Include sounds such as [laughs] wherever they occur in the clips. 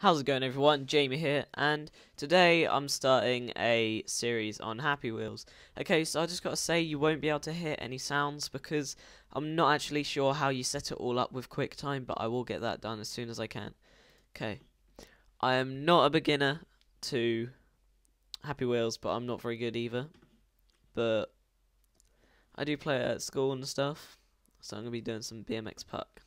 How's it going everyone? Jamie here and today I'm starting a series on Happy Wheels. Okay, so I just gotta say you won't be able to hear any sounds because I'm not actually sure how you set it all up with QuickTime, but I will get that done as soon as I can. Okay. I am not a beginner to Happy Wheels, but I'm not very good either. But I do play it at school and stuff, so I'm gonna be doing some BMX Puck.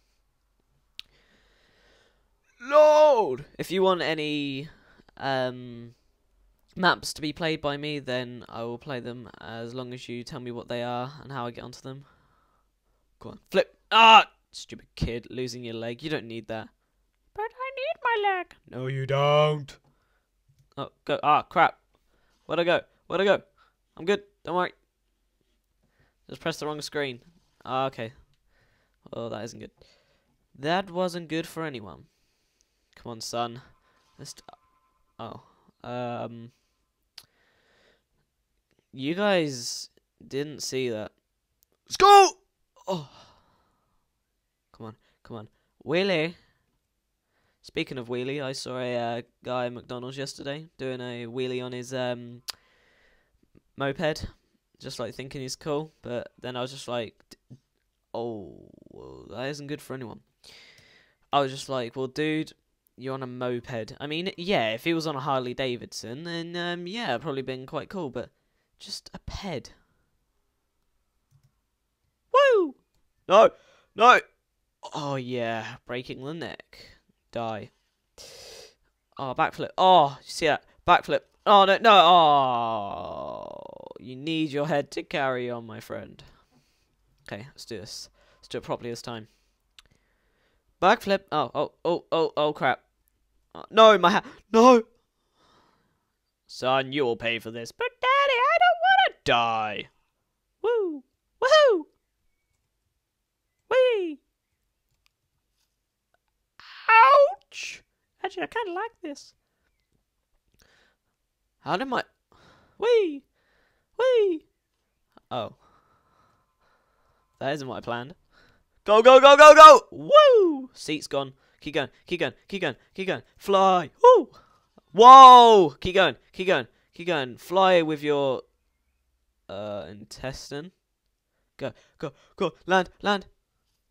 Lord! If you want any um, maps to be played by me, then I will play them as long as you tell me what they are and how I get onto them. Go on, flip! Ah! Stupid kid, losing your leg. You don't need that. But I need my leg. No, you don't. Oh, go. Ah, crap. Where'd I go? Where'd I go? I'm good. Don't worry. Just press the wrong screen. Ah, okay. Oh, that isn't good. That wasn't good for anyone. Come on, son. Let's. oh. Um. You guys didn't see that. Let's go! Oh. Come on, come on. Wheelie. Speaking of wheelie, I saw a uh, guy at McDonald's yesterday doing a wheelie on his um, moped, just like thinking he's cool. But then I was just like, oh, that isn't good for anyone. I was just like, well, dude, you're on a moped. I mean, yeah, if he was on a Harley Davidson, then um, yeah, probably been quite cool. But just a ped. Woo! No, no. Oh yeah, breaking the neck. Die. Oh, backflip. Oh, you see that? Backflip. Oh no, no. Oh, you need your head to carry on, my friend. Okay, let's do this. Let's do it properly this time. Backflip. Oh, oh, oh, oh, oh, crap. Oh, no, my hat. No. Son, you will pay for this. But, Daddy, I don't want to die. Woo. Woohoo. Wee. Ouch. Actually, I kind of like this. How did my. Wee. Wee. Oh. That isn't what I planned. Go, go, go, go, go! Woo! Seat's gone. Keep going, keep going, keep going, keep going. Fly! Woo! Whoa! Keep going, keep going, keep going. Fly with your uh intestine. Go, go, go. Land, land.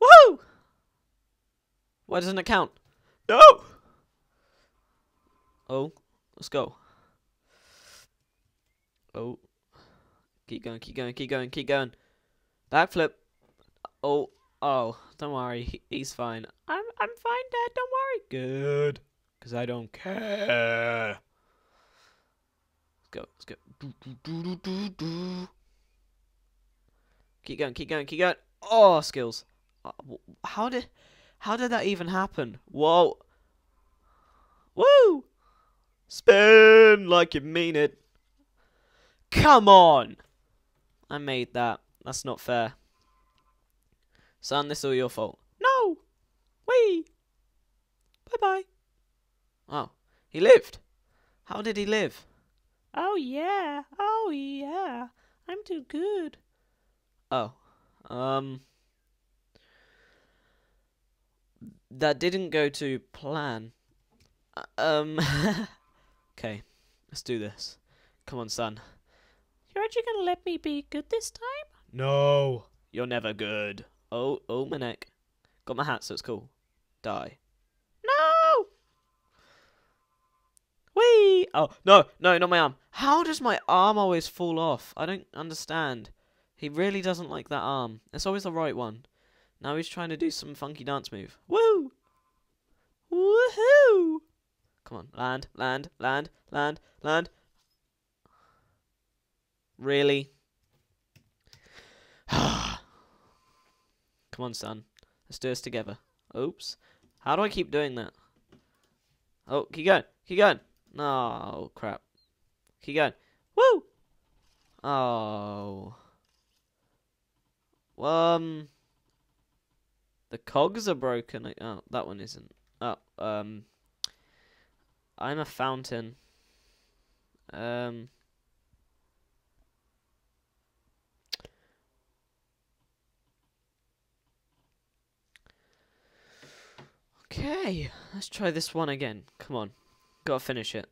Woohoo! Why doesn't it count? No! Oh, let's go. Oh. Keep going, keep going, keep going, keep going. Backflip. Oh, oh, don't worry, he's fine. I'm I'm fine, Dad. Don't worry. Good. Because I don't care. Let's go, let's go. Do, do, do. Keep going, keep going, keep going. Oh, skills. Uh, How did, how did that even happen? Whoa. Woo! Spin like you mean it. Come on! I made that. That's not fair. Son, this is all your fault. No. Wee. Bye bye. Oh, he lived. How did he live? Oh yeah. Oh yeah. I'm too good. Oh, um, that didn't go to plan. Uh, Um, [laughs] okay, let's do this. Come on, son. You're actually gonna let me be good this time? No, you're never good. Oh, oh, my neck. Got my hat, so it's cool. Die. No. Whee! Oh, no, no, not my arm. How does my arm always fall off? I don't understand. He really doesn't like that arm. It's always the right one. Now he's trying to do some funky dance move. Woo! Woohoo! Come on, land, land, land, land, land. Really? On, son. Let's do this together. Oops. How do I keep doing that? Oh, keep going. Keep going. No, crap. Keep going. Woo! Oh. Um. The cogs are broken. Oh, that one isn't. Oh, um. I'm a fountain. Um. Okay, let's try this one again. Come on, gotta finish it.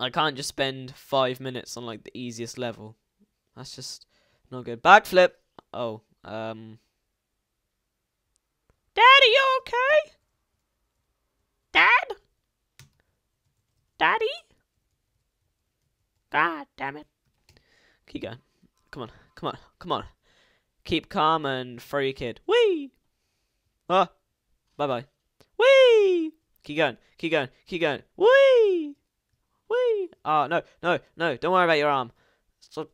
I can't just spend five minutes on like the easiest level. That's just not good. Backflip. Oh, um, Daddy, you okay? Dad? Daddy? God damn it. keep going. Come on, come on, come on. Keep calm and your kid. Whee! Ah, bye bye. Whee! Keep going, keep going, keep going. Whee! Whee! Oh, no, no, no, don't worry about your arm. So,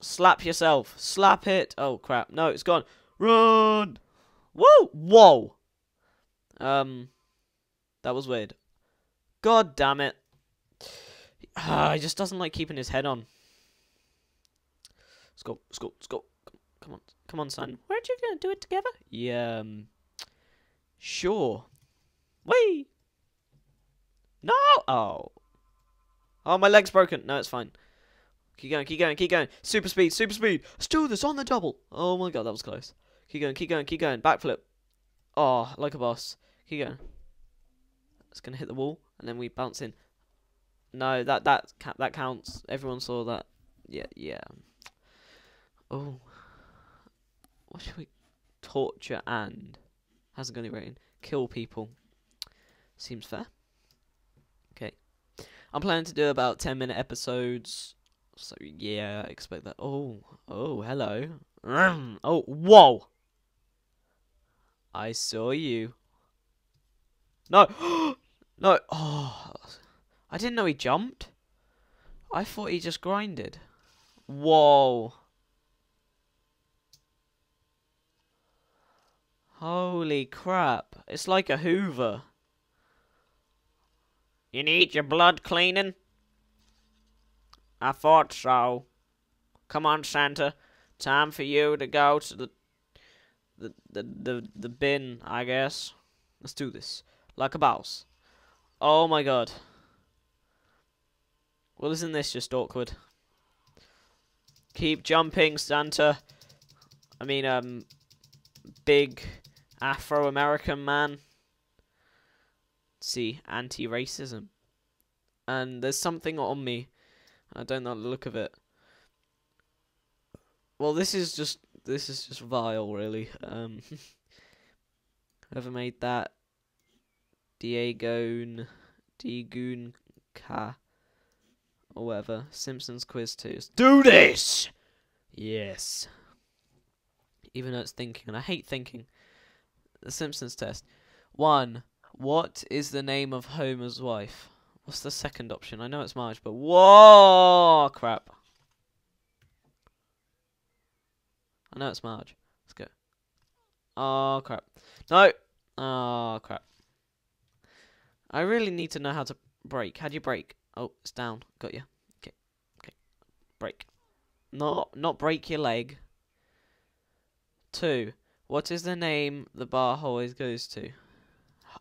slap yourself. Slap it. Oh, crap. No, it's gone. Run! Whoa! Whoa! Um, that was weird. God damn it. Ah, he just doesn't like keeping his head on. Let's go, let's go, let's go. Come on, come on, son. Weren't you gonna do it together? Yeah, um, sure. Whee! No! Oh. Oh, my leg's broken. No, it's fine. Keep going, keep going, keep going. Super speed, super speed. Let's do this on the double. Oh my god, that was close. Keep going, keep going, keep going. Backflip. Oh, like a boss. Keep going. It's gonna hit the wall, and then we bounce in. No, that that that counts. Everyone saw that. Yeah, yeah. Oh. What should we torture and hasn't got any rating. Kill people. Seems fair. Okay. I'm planning to do about 10 minute episodes. So yeah, I expect that. Oh, oh, hello. [clears throat] Oh, whoa. I saw you. No. [gasps] no. Oh. I didn't know he jumped. I thought he just grinded. Whoa. Holy crap. It's like a Hoover. You need your blood cleaning? I thought so. Come on, Santa. Time for you to go to the the the the, the bin, I guess. Let's do this. Like a boss. Oh my god. Well, isn't this just awkward? Keep jumping, Santa. I mean, um, big Afro American man. See, anti racism. And there's something on me. I don't know the look of it. Well, this is just this is just vile, really. Um, [laughs] whoever made that, Diego Digun Ka, or whatever. Simpsons Quiz Two. Do this. Yes. Even though it's thinking, and I hate thinking. The Simpsons test. One. What is the name of Homer's wife? What's the second option? I know it's Marge, but whoa, crap. I know it's Marge. Let's go. Oh crap. No. Oh crap. I really need to know how to break. How do you break? Oh, it's down. Got you. Okay. Okay. Break. Not not break your leg. Two. What is the name the bar always goes to?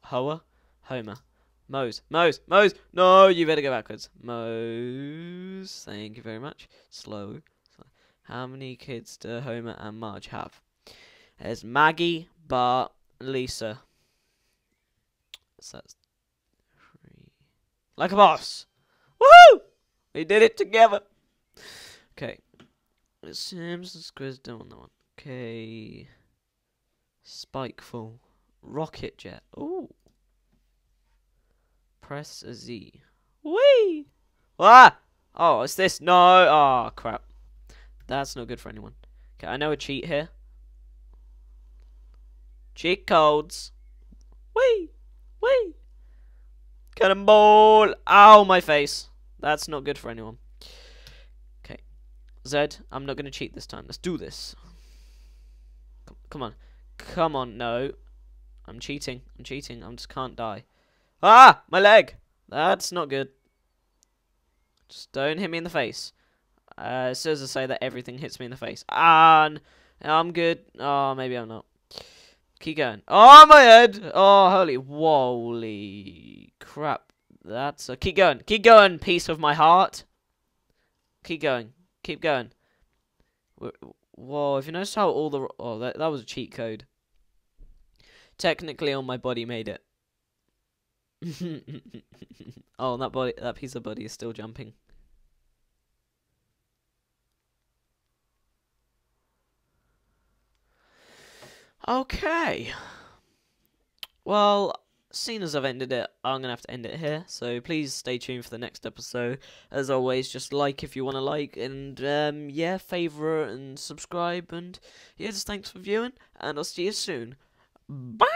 Hoa? Homer. Moe's. Moe's. Moe's. No, you better go backwards. Moe's. Thank you very much. Slow. How many kids do Homer and Marge have? There's Maggie, Bart, Lisa. So that's three. Like a boss. Woohoo! We did it together. Okay. Simpsons quiz done on that one. Okay. Spikeful. Rocket jet. Ooh. Press a Z. Whee! Ah! Oh, it's this. No. Oh, crap. That's not good for anyone. Okay, I know a cheat here. Cheat codes. Whee! Whee! Cannonball! Ow, my face. That's not good for anyone. Okay. Zed, I'm not going to cheat this time. Let's do this. Come, come on. Come on, no. I'm cheating. I'm cheating. I just can't die. Ah! My leg! That's not good. Just don't hit me in the face. Uh, as soon as I say that, everything hits me in the face. Ah! I'm good. Oh, maybe I'm not. Keep going. Oh, my head! Oh, holy. Holy crap. That's a. Keep going. Keep going, piece of my heart. Keep going. Keep going. Wh- Whoa, if you notice how all the. Oh, that, that was a cheat code. Technically, all my body made it. [laughs] oh, that body, that piece of body is still jumping. Okay. Well, seeing as I've ended it, I'm gonna have to end it here. So please stay tuned for the next episode. As always, just like if you want to like, and um, yeah, favorite and subscribe, and yeah, just thanks for viewing, and I'll see you soon. Bye.